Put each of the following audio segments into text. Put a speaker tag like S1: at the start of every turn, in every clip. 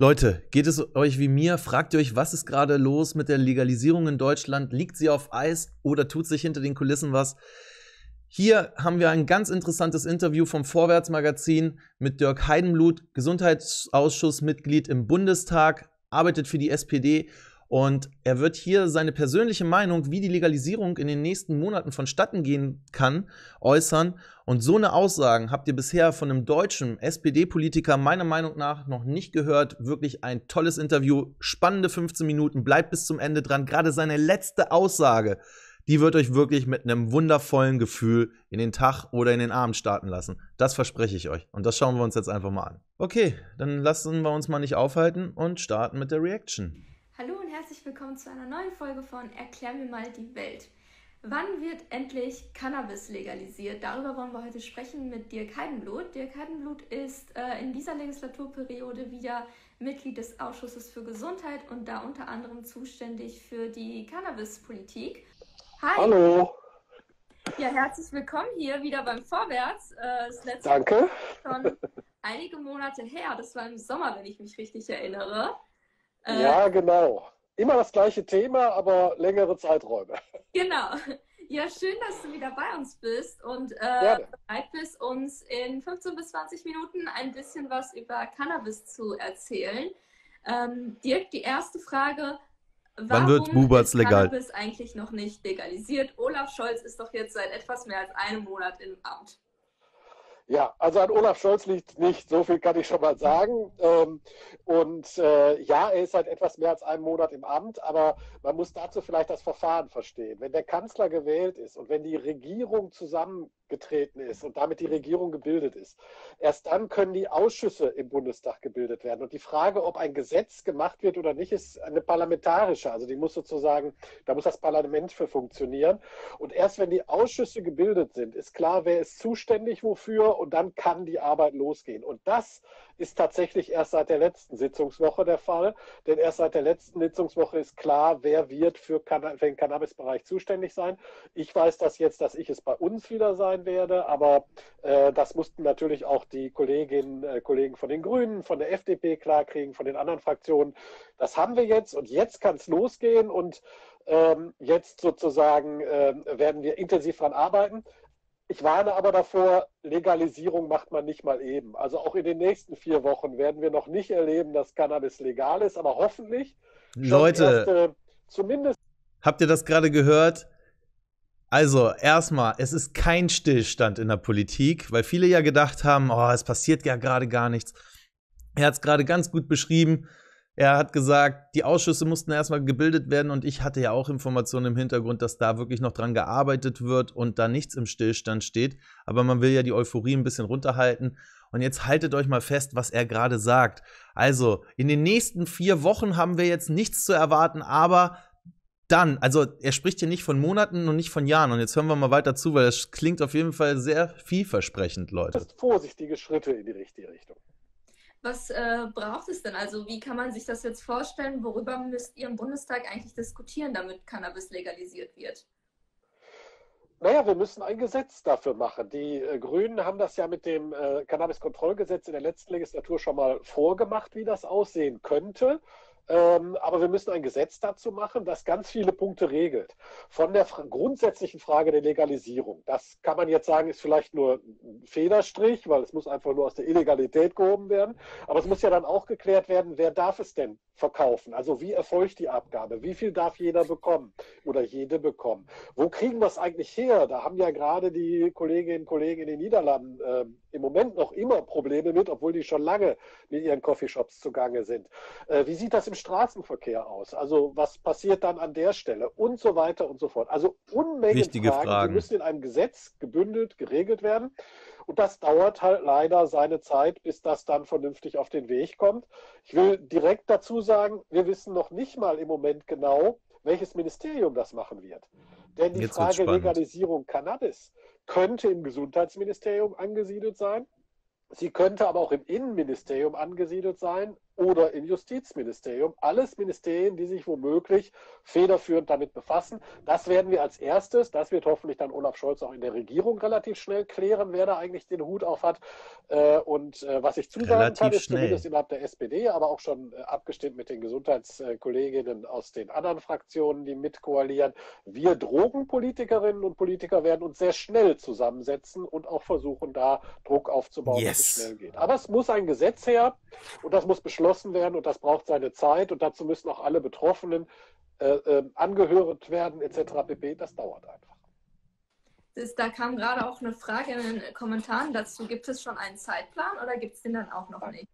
S1: Leute, geht es euch wie mir? Fragt ihr euch, was ist gerade los mit der Legalisierung in Deutschland? Liegt sie auf Eis oder tut sich hinter den Kulissen was? Hier haben wir ein ganz interessantes Interview vom Vorwärtsmagazin mit Dirk Heidenblut, Gesundheitsausschussmitglied im Bundestag, arbeitet für die SPD und er wird hier seine persönliche Meinung, wie die Legalisierung in den nächsten Monaten vonstatten gehen kann, äußern. Und so eine Aussagen habt ihr bisher von einem deutschen SPD-Politiker meiner Meinung nach noch nicht gehört. Wirklich ein tolles Interview, spannende 15 Minuten, bleibt bis zum Ende dran. Gerade seine letzte Aussage, die wird euch wirklich mit einem wundervollen Gefühl in den Tag oder in den Abend starten lassen. Das verspreche ich euch. Und das schauen wir uns jetzt einfach mal an. Okay, dann lassen wir uns mal nicht aufhalten und starten mit der Reaction.
S2: Hallo und herzlich willkommen zu einer neuen Folge von Erklär mir mal die Welt. Wann wird endlich Cannabis legalisiert? Darüber wollen wir heute sprechen mit Dirk Heidenblut. Dirk Heidenblut ist äh, in dieser Legislaturperiode wieder Mitglied des Ausschusses für Gesundheit und da unter anderem zuständig für die Cannabispolitik.
S3: Hi. Hallo.
S2: Ja, herzlich willkommen hier wieder beim Vorwärts.
S3: Äh, das letzte Danke.
S2: schon einige Monate her. Das war im Sommer, wenn ich mich richtig erinnere.
S3: Äh, ja, genau. Immer das gleiche Thema, aber längere Zeiträume.
S2: Genau. Ja, schön, dass du wieder bei uns bist und äh, bereit bist, uns in 15 bis 20 Minuten ein bisschen was über Cannabis zu erzählen. Ähm, Dirk, die erste Frage. Warum
S1: Wann wird Buberts legal?
S2: Cannabis eigentlich noch nicht legalisiert? Olaf Scholz ist doch jetzt seit etwas mehr als einem Monat im Amt.
S3: Ja, also an Olaf Scholz liegt nicht, so viel kann ich schon mal sagen. Ähm, und äh, ja, er ist seit etwas mehr als einem Monat im Amt, aber man muss dazu vielleicht das Verfahren verstehen. Wenn der Kanzler gewählt ist und wenn die Regierung zusammengetreten ist und damit die Regierung gebildet ist, erst dann können die Ausschüsse im Bundestag gebildet werden. Und die Frage, ob ein Gesetz gemacht wird oder nicht, ist eine parlamentarische. Also die muss sozusagen, da muss das Parlament für funktionieren. Und erst wenn die Ausschüsse gebildet sind, ist klar, wer ist zuständig wofür und dann kann die Arbeit losgehen. Und das ist tatsächlich erst seit der letzten Sitzungswoche der Fall, denn erst seit der letzten Sitzungswoche ist klar, wer wird für, für den Cannabisbereich zuständig sein. Ich weiß das jetzt, dass ich es bei uns wieder sein werde, aber äh, das mussten natürlich auch die Kolleginnen äh, Kollegen von den Grünen, von der FDP klarkriegen, von den anderen Fraktionen. Das haben wir jetzt und jetzt kann es losgehen und ähm, jetzt sozusagen äh, werden wir intensiv daran arbeiten. Ich warne aber davor, Legalisierung macht man nicht mal eben. Also auch in den nächsten vier Wochen werden wir noch nicht erleben, dass Cannabis legal ist, aber hoffentlich.
S1: Leute, erste, zumindest. Habt ihr das gerade gehört? Also, erstmal, es ist kein Stillstand in der Politik, weil viele ja gedacht haben, oh, es passiert ja gerade gar nichts. Er hat es gerade ganz gut beschrieben. Er hat gesagt, die Ausschüsse mussten erstmal gebildet werden und ich hatte ja auch Informationen im Hintergrund, dass da wirklich noch dran gearbeitet wird und da nichts im Stillstand steht. Aber man will ja die Euphorie ein bisschen runterhalten. Und jetzt haltet euch mal fest, was er gerade sagt. Also, in den nächsten vier Wochen haben wir jetzt nichts zu erwarten, aber dann, also er spricht hier nicht von Monaten und nicht von Jahren. Und jetzt hören wir mal weiter zu, weil das klingt auf jeden Fall sehr vielversprechend, Leute.
S3: Vorsichtige Schritte in die richtige Richtung.
S2: Was äh, braucht es denn? Also wie kann man sich das jetzt vorstellen? Worüber müsst ihr im Bundestag eigentlich diskutieren, damit Cannabis legalisiert wird?
S3: Naja, wir müssen ein Gesetz dafür machen. Die äh, Grünen haben das ja mit dem äh, Cannabis-Kontrollgesetz in der letzten Legislatur schon mal vorgemacht, wie das aussehen könnte. Ähm, aber wir müssen ein Gesetz dazu machen, das ganz viele Punkte regelt. Von der grundsätzlichen Frage der Legalisierung. Das kann man jetzt sagen, ist vielleicht nur ein Federstrich, weil es muss einfach nur aus der Illegalität gehoben werden. Aber es muss ja dann auch geklärt werden, wer darf es denn verkaufen? Also wie erfolgt die Abgabe? Wie viel darf jeder bekommen oder jede bekommen? Wo kriegen wir es eigentlich her? Da haben ja gerade die Kolleginnen und Kollegen in den Niederlanden äh, im Moment noch immer Probleme mit, obwohl die schon lange mit ihren Coffeeshops zugange sind. Äh, wie sieht das im Straßenverkehr aus? Also was passiert dann an der Stelle und so weiter und so fort. Also Unmengen
S1: Wichtige Fragen, Fragen.
S3: die müssen in einem Gesetz gebündelt, geregelt werden. Und das dauert halt leider seine Zeit, bis das dann vernünftig auf den Weg kommt. Ich will direkt dazu sagen, wir wissen noch nicht mal im Moment genau, welches Ministerium das machen wird. Denn die Jetzt Frage Legalisierung Cannabis könnte im Gesundheitsministerium angesiedelt sein. Sie könnte aber auch im Innenministerium angesiedelt sein oder im Justizministerium. Alles Ministerien, die sich womöglich federführend damit befassen. Das werden wir als erstes, das wird hoffentlich dann Olaf Scholz auch in der Regierung relativ schnell klären, wer da eigentlich den Hut auf hat. Äh, und äh, was ich zusagen relativ kann, ist schnell. zumindest innerhalb der SPD, aber auch schon äh, abgestimmt mit den Gesundheitskolleginnen aus den anderen Fraktionen, die mitkoalieren. Wir Drogenpolitikerinnen und Politiker werden uns sehr schnell zusammensetzen und auch versuchen, da Druck aufzubauen, yes. dass es schnell geht. Aber es muss ein Gesetz her und das muss beschlossen werden und das braucht seine Zeit und dazu müssen auch alle Betroffenen äh, äh, angehört werden etc. pp. Das dauert einfach.
S2: Das, da kam gerade auch eine Frage in den Kommentaren dazu. Gibt es schon einen Zeitplan oder gibt es den dann auch noch nicht?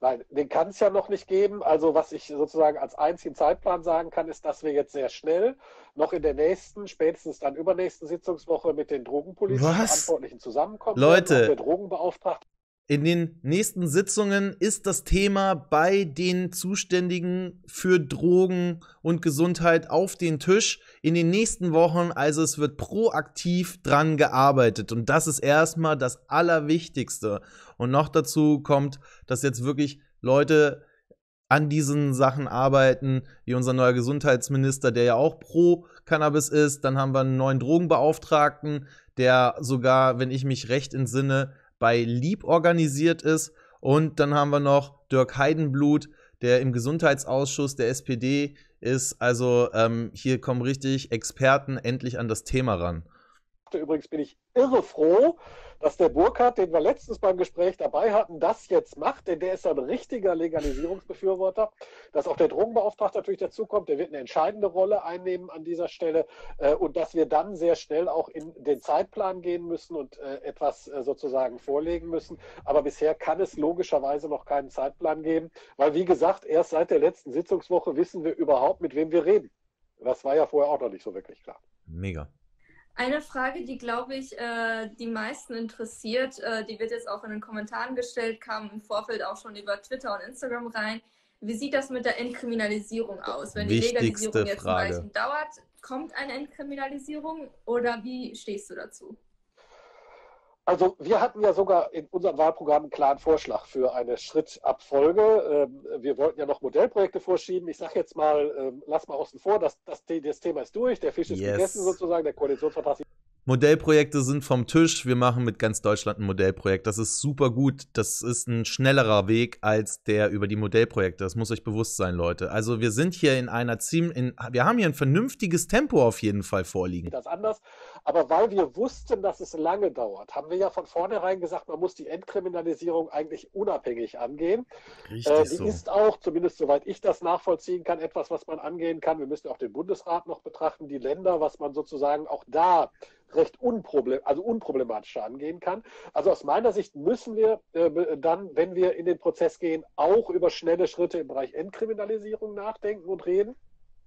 S3: Nein, den kann es ja noch nicht geben. Also was ich sozusagen als einzigen Zeitplan sagen kann, ist, dass wir jetzt sehr schnell noch in der nächsten, spätestens dann übernächsten Sitzungswoche mit den drogenpolitischen Verantwortlichen zusammenkommen.
S1: Leute,
S3: der Drogenbeauftragte
S1: in den nächsten Sitzungen ist das Thema bei den Zuständigen für Drogen und Gesundheit auf den Tisch in den nächsten Wochen. Also es wird proaktiv dran gearbeitet und das ist erstmal das Allerwichtigste. Und noch dazu kommt, dass jetzt wirklich Leute an diesen Sachen arbeiten, wie unser neuer Gesundheitsminister, der ja auch pro Cannabis ist. Dann haben wir einen neuen Drogenbeauftragten, der sogar, wenn ich mich recht entsinne, bei Lieb organisiert ist. Und dann haben wir noch Dirk Heidenblut, der im Gesundheitsausschuss der SPD ist. Also ähm, hier kommen richtig Experten endlich an das Thema ran.
S3: Übrigens bin ich irre froh, dass der Burkhardt, den wir letztens beim Gespräch dabei hatten, das jetzt macht, denn der ist ein richtiger Legalisierungsbefürworter. Dass auch der Drogenbeauftragte natürlich dazukommt, der wird eine entscheidende Rolle einnehmen an dieser Stelle äh, und dass wir dann sehr schnell auch in den Zeitplan gehen müssen und äh, etwas äh, sozusagen vorlegen müssen. Aber bisher kann es logischerweise noch keinen Zeitplan geben, weil wie gesagt, erst seit der letzten Sitzungswoche wissen wir überhaupt, mit wem wir reden. Das war ja vorher auch noch nicht so wirklich klar.
S1: Mega.
S2: Eine Frage, die, glaube ich, äh, die meisten interessiert, äh, die wird jetzt auch in den Kommentaren gestellt, kam im Vorfeld auch schon über Twitter und Instagram rein. Wie sieht das mit der Entkriminalisierung aus? Wenn die Legalisierung jetzt Frage. ein Weilchen dauert, kommt eine Entkriminalisierung oder wie stehst du dazu?
S3: Also wir hatten ja sogar in unserem Wahlprogramm einen klaren Vorschlag für eine Schrittabfolge. Ähm, wir wollten ja noch Modellprojekte vorschieben. Ich sage jetzt mal, ähm, lass mal außen vor, das, das, das Thema ist durch, der Fisch ist yes. gegessen sozusagen, der Koalitionsvertrag
S1: Modellprojekte sind vom Tisch. Wir machen mit ganz Deutschland ein Modellprojekt. Das ist super gut. Das ist ein schnellerer Weg als der über die Modellprojekte. Das muss euch bewusst sein, Leute. Also wir sind hier in einer ziemlich, wir haben hier ein vernünftiges Tempo auf jeden Fall vorliegen.
S3: Das anders. Aber weil wir wussten, dass es lange dauert, haben wir ja von vornherein gesagt, man muss die Entkriminalisierung eigentlich unabhängig angehen. Richtig äh, die so. ist auch, zumindest soweit ich das nachvollziehen kann, etwas, was man angehen kann. Wir müssen auch den Bundesrat noch betrachten, die Länder, was man sozusagen auch da recht unproblem also unproblematischer angehen kann. Also aus meiner Sicht müssen wir äh, dann, wenn wir in den Prozess gehen, auch über schnelle Schritte im Bereich Entkriminalisierung nachdenken und reden.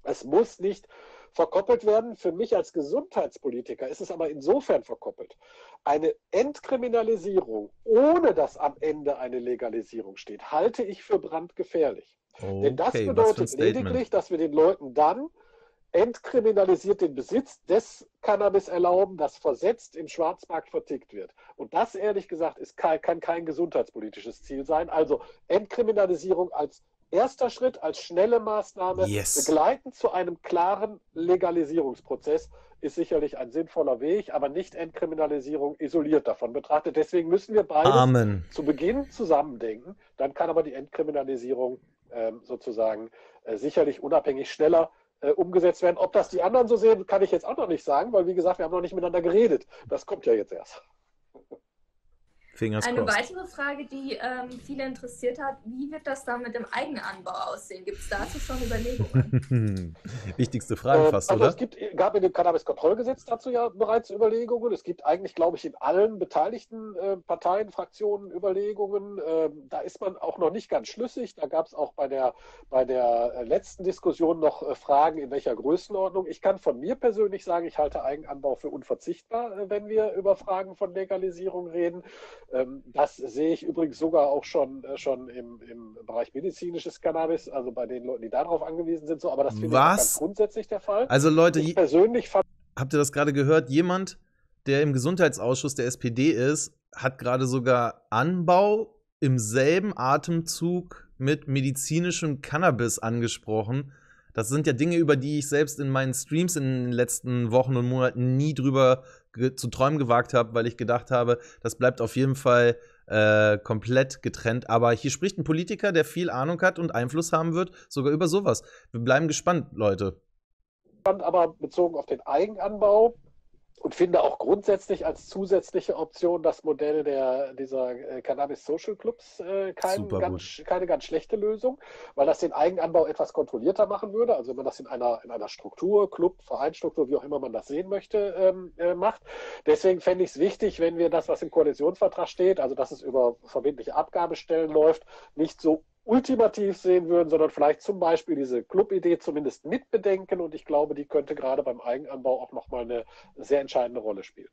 S3: Es muss nicht verkoppelt werden. Für mich als Gesundheitspolitiker ist es aber insofern verkoppelt. Eine Entkriminalisierung, ohne dass am Ende eine Legalisierung steht, halte ich für brandgefährlich. Okay, Denn das bedeutet lediglich, dass wir den Leuten dann entkriminalisiert den Besitz des Cannabis erlauben, das versetzt im Schwarzmarkt vertickt wird. Und das, ehrlich gesagt, ist, kann kein gesundheitspolitisches Ziel sein. Also Entkriminalisierung als erster Schritt, als schnelle Maßnahme, yes. begleitend zu einem klaren Legalisierungsprozess, ist sicherlich ein sinnvoller Weg, aber nicht Entkriminalisierung isoliert davon betrachtet. Deswegen müssen wir beides Amen. zu Beginn zusammendenken. Dann kann aber die Entkriminalisierung äh, sozusagen äh, sicherlich unabhängig schneller äh, umgesetzt werden. Ob das die anderen so sehen, kann ich jetzt auch noch nicht sagen, weil wie gesagt, wir haben noch nicht miteinander geredet. Das kommt ja jetzt erst.
S2: Fingers Eine crossed. weitere Frage, die ähm, viele interessiert hat, wie wird das dann mit dem Eigenanbau aussehen? Gibt es dazu schon Überlegungen?
S1: Wichtigste Frage äh, fast,
S3: also
S1: oder?
S3: Es gibt, gab in dem Cannabis-Kontrollgesetz dazu ja bereits Überlegungen. Es gibt eigentlich, glaube ich, in allen beteiligten äh, Parteien, Fraktionen Überlegungen. Äh, da ist man auch noch nicht ganz schlüssig. Da gab es auch bei der, bei der äh, letzten Diskussion noch äh, Fragen, in welcher Größenordnung. Ich kann von mir persönlich sagen, ich halte Eigenanbau für unverzichtbar, äh, wenn wir über Fragen von Legalisierung reden. Ähm, das sehe ich übrigens sogar auch schon, äh, schon im, im Bereich medizinisches Cannabis, also bei den Leuten, die darauf angewiesen sind. So, aber das finde ich ganz grundsätzlich der Fall.
S1: Also Leute, ich persönlich fand, habt ihr das gerade gehört? Jemand, der im Gesundheitsausschuss der SPD ist, hat gerade sogar Anbau im selben Atemzug mit medizinischem Cannabis angesprochen. Das sind ja Dinge, über die ich selbst in meinen Streams in den letzten Wochen und Monaten nie drüber zu träumen gewagt habe, weil ich gedacht habe, das bleibt auf jeden Fall äh, komplett getrennt. Aber hier spricht ein Politiker, der viel Ahnung hat und Einfluss haben wird, sogar über sowas. Wir bleiben gespannt, Leute.
S3: Aber bezogen auf den Eigenanbau, und finde auch grundsätzlich als zusätzliche Option das Modell der, dieser äh, Cannabis Social Clubs äh, kein, ganz, keine ganz schlechte Lösung, weil das den Eigenanbau etwas kontrollierter machen würde. Also wenn man das in einer, in einer Struktur, Club, Vereinsstruktur, wie auch immer man das sehen möchte, ähm, äh, macht. Deswegen fände ich es wichtig, wenn wir das, was im Koalitionsvertrag steht, also dass es über verbindliche Abgabestellen läuft, nicht so ultimativ sehen würden, sondern vielleicht zum Beispiel diese Club-Idee zumindest mitbedenken. Und ich glaube, die könnte gerade beim Eigenanbau auch nochmal eine sehr entscheidende Rolle spielen.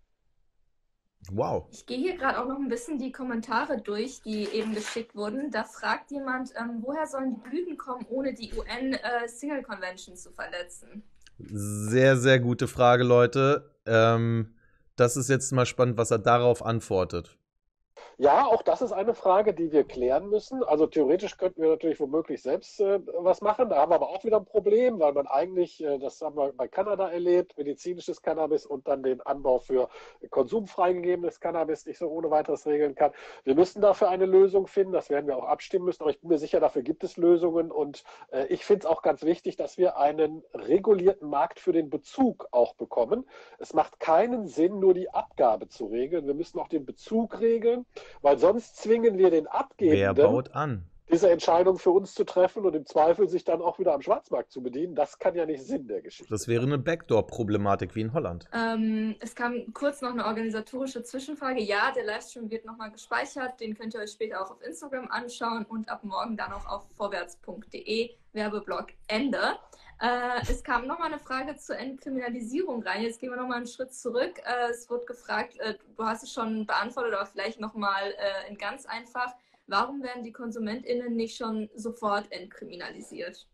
S2: Wow. Ich gehe hier gerade auch noch ein bisschen die Kommentare durch, die eben geschickt wurden. Da fragt jemand, ähm, woher sollen die Blüten kommen, ohne die UN äh, Single Convention zu verletzen?
S1: Sehr, sehr gute Frage, Leute. Ähm, das ist jetzt mal spannend, was er darauf antwortet.
S3: Ja, auch das ist eine Frage, die wir klären müssen. Also theoretisch könnten wir natürlich womöglich selbst äh, was machen. Da haben wir aber auch wieder ein Problem, weil man eigentlich, äh, das haben wir bei Kanada erlebt, medizinisches Cannabis und dann den Anbau für konsumfreigegebenes Cannabis nicht so ohne weiteres regeln kann. Wir müssen dafür eine Lösung finden. Das werden wir auch abstimmen müssen. Aber ich bin mir sicher, dafür gibt es Lösungen. Und äh, ich finde es auch ganz wichtig, dass wir einen regulierten Markt für den Bezug auch bekommen. Es macht keinen Sinn, nur die Abgabe zu regeln. Wir müssen auch den Bezug regeln. Weil sonst zwingen wir den Abgebenden,
S1: Wer baut an?
S3: diese Entscheidung für uns zu treffen und im Zweifel sich dann auch wieder am Schwarzmarkt zu bedienen. Das kann ja nicht Sinn der Geschichte.
S1: Das wäre eine Backdoor-Problematik wie in Holland.
S2: Ähm, es kam kurz noch eine organisatorische Zwischenfrage. Ja, der Livestream wird nochmal gespeichert. Den könnt ihr euch später auch auf Instagram anschauen und ab morgen dann auch auf vorwärts.de. Werbeblock Ende. Äh, es kam nochmal eine Frage zur Entkriminalisierung rein. Jetzt gehen wir nochmal einen Schritt zurück. Äh, es wurde gefragt, äh, du hast es schon beantwortet, aber vielleicht nochmal äh, ganz einfach. Warum werden die KonsumentInnen nicht schon sofort entkriminalisiert?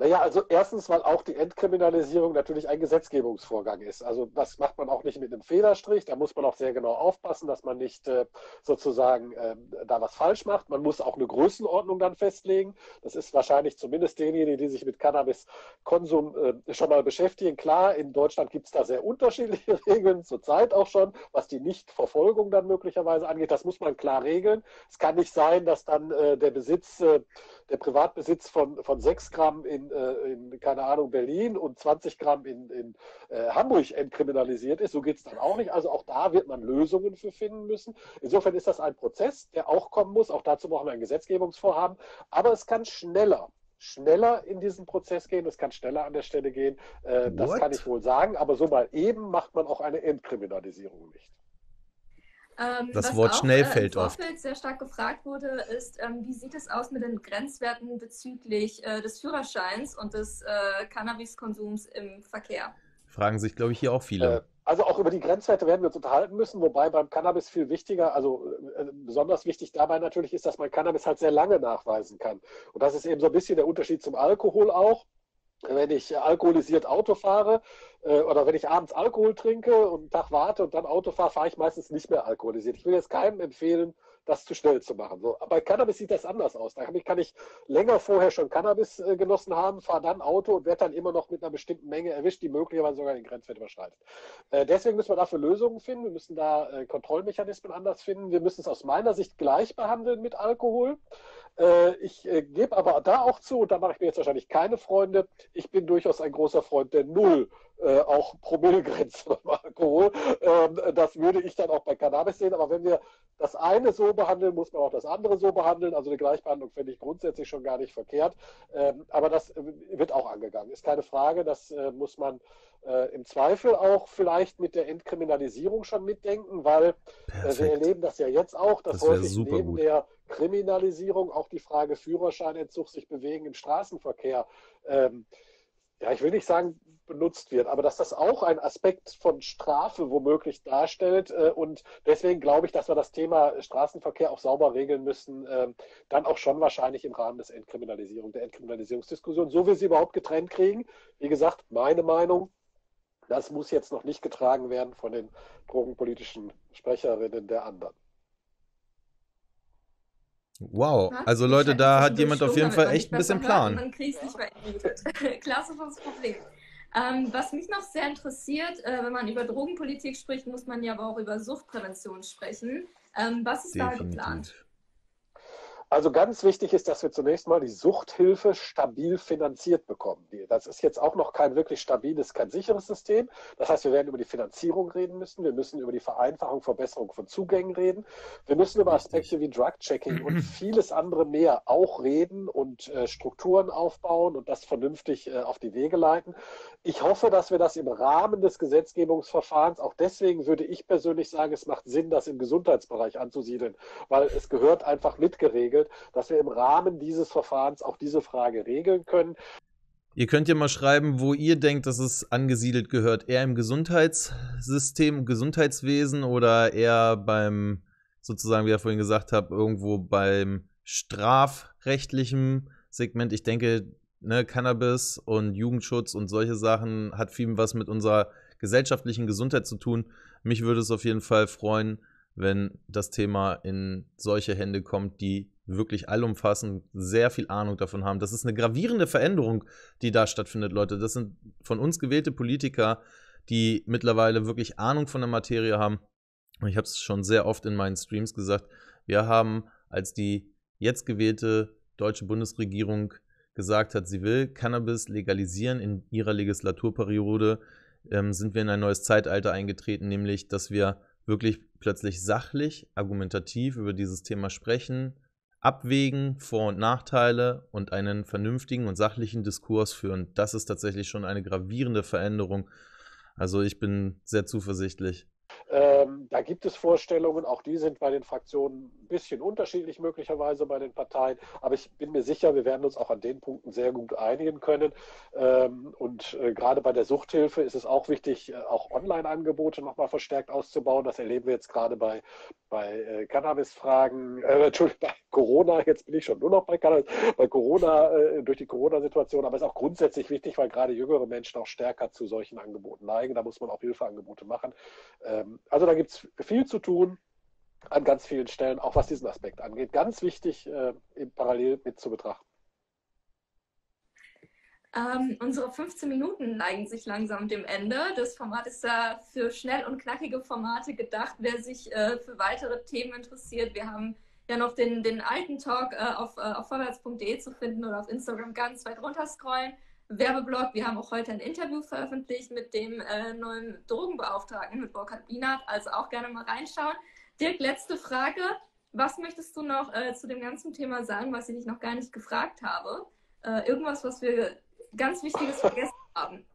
S3: Naja, also erstens, weil auch die Entkriminalisierung natürlich ein Gesetzgebungsvorgang ist. Also das macht man auch nicht mit einem Federstrich. Da muss man auch sehr genau aufpassen, dass man nicht äh, sozusagen äh, da was falsch macht. Man muss auch eine Größenordnung dann festlegen. Das ist wahrscheinlich zumindest denjenigen, die sich mit Cannabiskonsum äh, schon mal beschäftigen. Klar, in Deutschland gibt es da sehr unterschiedliche Regeln, zurzeit auch schon, was die Nichtverfolgung dann möglicherweise angeht. Das muss man klar regeln. Es kann nicht sein, dass dann äh, der Besitz der Privatbesitz von, von 6 Gramm in, äh, in, keine Ahnung, Berlin und 20 Gramm in, in äh, Hamburg entkriminalisiert ist. So geht es dann auch nicht. Also auch da wird man Lösungen für finden müssen. Insofern ist das ein Prozess, der auch kommen muss. Auch dazu brauchen wir ein Gesetzgebungsvorhaben. Aber es kann schneller schneller in diesen Prozess gehen, es kann schneller an der Stelle gehen. Äh, das kann ich wohl sagen, aber so mal eben macht man auch eine Entkriminalisierung nicht.
S1: Ähm, das Wort auch, schnell fällt äh, im
S2: Vorfeld oft. sehr stark gefragt wurde, ist, ähm, wie sieht es aus mit den Grenzwerten bezüglich äh, des Führerscheins und des äh, Cannabiskonsums im Verkehr?
S1: Fragen sich, glaube ich, hier auch viele.
S3: Äh, also auch über die Grenzwerte werden wir uns unterhalten müssen, wobei beim Cannabis viel wichtiger, also äh, besonders wichtig dabei natürlich ist, dass man Cannabis halt sehr lange nachweisen kann. Und das ist eben so ein bisschen der Unterschied zum Alkohol auch wenn ich alkoholisiert Auto fahre äh, oder wenn ich abends Alkohol trinke und einen Tag warte und dann Auto fahre, fahre ich meistens nicht mehr alkoholisiert. Ich will jetzt keinem empfehlen, das zu schnell zu machen. So, bei Cannabis sieht das anders aus. Da kann ich, länger vorher schon Cannabis äh, genossen haben, fahre dann Auto und werde dann immer noch mit einer bestimmten Menge erwischt, die möglicherweise sogar den Grenzwert überschreitet. Äh, deswegen müssen wir dafür Lösungen finden. Wir müssen da äh, Kontrollmechanismen anders finden. Wir müssen es aus meiner Sicht gleich behandeln mit Alkohol. Äh, ich äh, gebe aber da auch zu, und da mache ich mir jetzt wahrscheinlich keine Freunde, ich bin durchaus ein großer Freund der Null, äh, auch Promillegrenze beim Alkohol. Ähm, das würde ich dann auch bei Cannabis sehen. Aber wenn wir das eine so behandeln, muss man auch das andere so behandeln. Also eine Gleichbehandlung finde ich grundsätzlich schon gar nicht verkehrt. Ähm, aber das äh, wird auch angegangen. Ist keine Frage. Das äh, muss man äh, im Zweifel auch vielleicht mit der Entkriminalisierung schon mitdenken, weil äh, wir erleben das ja jetzt auch, dass das häufig neben gut. der Kriminalisierung auch die Frage Führerscheinentzug sich bewegen im Straßenverkehr. Ähm, ja, ich will nicht sagen, benutzt wird, aber dass das auch ein Aspekt von Strafe womöglich darstellt. Äh, und deswegen glaube ich, dass wir das Thema Straßenverkehr auch sauber regeln müssen, äh, dann auch schon wahrscheinlich im Rahmen des Entkriminalisierung, der Entkriminalisierungsdiskussion, so wie sie überhaupt getrennt kriegen. Wie gesagt, meine Meinung, das muss jetzt noch nicht getragen werden von den drogenpolitischen Sprecherinnen der anderen.
S1: Wow, also Leute, da hat jemand auf jeden Fall echt ein bisschen Plan. Dann kriegst nicht mehr
S2: Klassisches Problem. Ähm, was mich noch sehr interessiert, äh, wenn man über Drogenpolitik spricht, muss man ja aber auch über Suchtprävention sprechen. Ähm, was ist Definitiv. da geplant?
S3: Also ganz wichtig ist, dass wir zunächst mal die Suchthilfe stabil finanziert bekommen. Das ist jetzt auch noch kein wirklich stabiles, kein sicheres System. Das heißt, wir werden über die Finanzierung reden müssen. Wir müssen über die Vereinfachung, Verbesserung von Zugängen reden. Wir müssen über Aspekte wie Drug-Checking und vieles andere mehr auch reden und äh, Strukturen aufbauen und das vernünftig äh, auf die Wege leiten. Ich hoffe, dass wir das im Rahmen des Gesetzgebungsverfahrens, auch deswegen würde ich persönlich sagen, es macht Sinn, das im Gesundheitsbereich anzusiedeln, weil es gehört einfach mitgeregelt geregelt, dass wir im Rahmen dieses Verfahrens auch diese Frage regeln können.
S1: Ihr könnt ja mal schreiben, wo ihr denkt, dass es angesiedelt gehört. Eher im Gesundheitssystem, Gesundheitswesen oder eher beim, sozusagen, wie ihr vorhin gesagt habt, irgendwo beim strafrechtlichen Segment. Ich denke, ne, Cannabis und Jugendschutz und solche Sachen hat viel was mit unserer gesellschaftlichen Gesundheit zu tun. Mich würde es auf jeden Fall freuen, wenn das Thema in solche Hände kommt, die wirklich allumfassend sehr viel Ahnung davon haben. Das ist eine gravierende Veränderung, die da stattfindet, Leute. Das sind von uns gewählte Politiker, die mittlerweile wirklich Ahnung von der Materie haben. Ich habe es schon sehr oft in meinen Streams gesagt. Wir haben, als die jetzt gewählte deutsche Bundesregierung gesagt hat, sie will Cannabis legalisieren in ihrer Legislaturperiode, ähm, sind wir in ein neues Zeitalter eingetreten, nämlich dass wir wirklich plötzlich sachlich, argumentativ über dieses Thema sprechen, abwägen, Vor- und Nachteile und einen vernünftigen und sachlichen Diskurs führen. Das ist tatsächlich schon eine gravierende Veränderung. Also ich bin sehr zuversichtlich.
S3: Ähm, da gibt es Vorstellungen, auch die sind bei den Fraktionen ein bisschen unterschiedlich möglicherweise bei den Parteien, aber ich bin mir sicher, wir werden uns auch an den Punkten sehr gut einigen können. Ähm, und äh, gerade bei der Suchthilfe ist es auch wichtig, äh, auch Online-Angebote nochmal verstärkt auszubauen. Das erleben wir jetzt gerade bei, bei äh, Cannabis-Fragen, äh, Entschuldigung, bei Corona, jetzt bin ich schon nur noch bei Cannabis, bei Corona, äh, durch die Corona-Situation, aber es ist auch grundsätzlich wichtig, weil gerade jüngere Menschen auch stärker zu solchen Angeboten neigen. Da muss man auch Hilfeangebote machen. Ähm, also da gibt es viel zu tun an ganz vielen Stellen, auch was diesen Aspekt angeht. Ganz wichtig, äh, parallel mit zu betrachten.
S2: Ähm, unsere 15 Minuten neigen sich langsam dem Ende. Das Format ist da für schnell und knackige Formate gedacht. Wer sich äh, für weitere Themen interessiert, wir haben ja noch den, den alten Talk äh, auf, äh, auf vorwärts.de zu finden oder auf Instagram ganz weit runter scrollen. Werbeblock. Wir haben auch heute ein Interview veröffentlicht mit dem äh, neuen Drogenbeauftragten, mit Burkhard Bienert. Also auch gerne mal reinschauen. Dirk, letzte Frage. Was möchtest du noch äh, zu dem ganzen Thema sagen, was ich dich noch gar nicht gefragt habe? Äh, irgendwas, was wir ganz Wichtiges vergessen haben?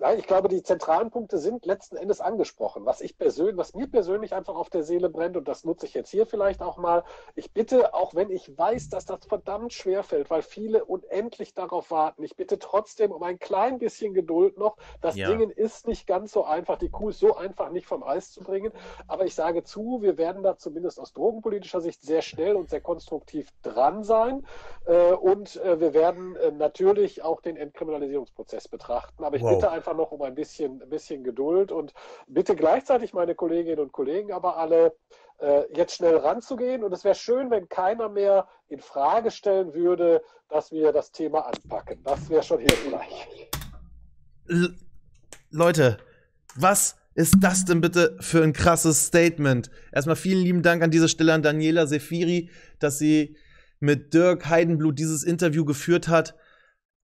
S3: Nein, ich glaube, die zentralen Punkte sind letzten Endes angesprochen. Was ich persönlich, was mir persönlich einfach auf der Seele brennt, und das nutze ich jetzt hier vielleicht auch mal, ich bitte, auch wenn ich weiß, dass das verdammt schwer fällt, weil viele unendlich darauf warten, ich bitte trotzdem um ein klein bisschen Geduld noch. Das ja. Ding ist nicht ganz so einfach, die Kuh ist so einfach nicht vom Eis zu bringen. Aber ich sage zu, wir werden da zumindest aus drogenpolitischer Sicht sehr schnell und sehr konstruktiv dran sein. Äh, und äh, wir werden äh, natürlich auch den Entkriminalisierungsprozess betrachten. Aber ich wow. bitte einfach, einfach noch um ein bisschen, ein bisschen Geduld und bitte gleichzeitig meine Kolleginnen und Kollegen aber alle äh, jetzt schnell ranzugehen. Und es wäre schön, wenn keiner mehr in Frage stellen würde, dass wir das Thema anpacken. Das wäre schon hilfreich.
S1: Leute, was ist das denn bitte für ein krasses Statement? Erstmal vielen lieben Dank an dieser Stelle an Daniela Sefiri, dass sie mit Dirk Heidenblut dieses Interview geführt hat.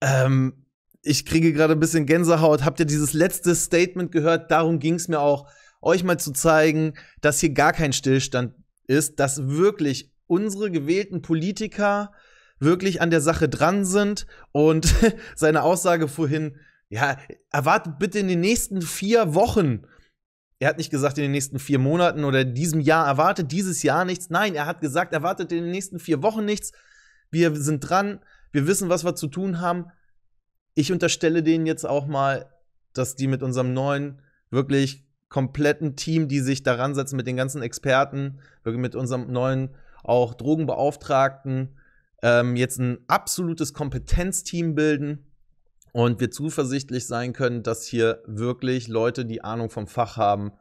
S1: Ähm, ich kriege gerade ein bisschen Gänsehaut. Habt ihr dieses letzte Statement gehört? Darum ging es mir auch, euch mal zu zeigen, dass hier gar kein Stillstand ist, dass wirklich unsere gewählten Politiker wirklich an der Sache dran sind und seine Aussage vorhin, ja, erwartet bitte in den nächsten vier Wochen. Er hat nicht gesagt in den nächsten vier Monaten oder in diesem Jahr, erwartet dieses Jahr nichts. Nein, er hat gesagt, erwartet in den nächsten vier Wochen nichts. Wir sind dran, wir wissen, was wir zu tun haben ich unterstelle denen jetzt auch mal, dass die mit unserem neuen, wirklich kompletten Team, die sich daran setzen, mit den ganzen Experten, wirklich mit unserem neuen auch Drogenbeauftragten, ähm, jetzt ein absolutes Kompetenzteam bilden und wir zuversichtlich sein können, dass hier wirklich Leute, die Ahnung vom Fach haben,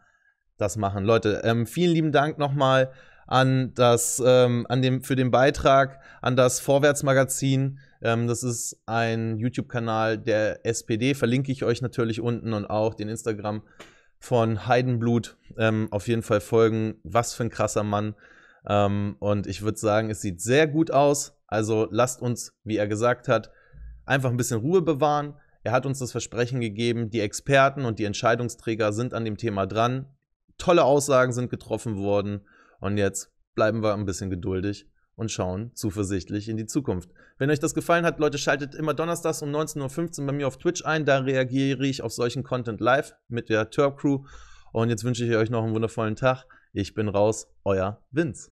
S1: das machen. Leute, ähm, vielen lieben Dank nochmal an das, ähm, an dem, für den Beitrag an das Vorwärtsmagazin. Ähm, das ist ein YouTube-Kanal der SPD. Verlinke ich euch natürlich unten und auch den Instagram von Heidenblut. Ähm, auf jeden Fall folgen. Was für ein krasser Mann. Ähm, und ich würde sagen, es sieht sehr gut aus. Also lasst uns, wie er gesagt hat, einfach ein bisschen Ruhe bewahren. Er hat uns das Versprechen gegeben, die Experten und die Entscheidungsträger sind an dem Thema dran. Tolle Aussagen sind getroffen worden. Und jetzt bleiben wir ein bisschen geduldig und schauen zuversichtlich in die Zukunft. Wenn euch das gefallen hat, Leute, schaltet immer donnerstags um 19.15 Uhr bei mir auf Twitch ein. Da reagiere ich auf solchen Content live mit der Turb Crew. Und jetzt wünsche ich euch noch einen wundervollen Tag. Ich bin raus, euer Vince.